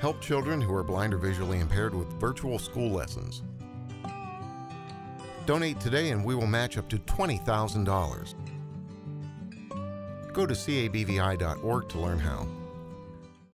Help children who are blind or visually impaired with virtual school lessons. Donate today and we will match up to $20,000. Go to cabvi.org to learn how.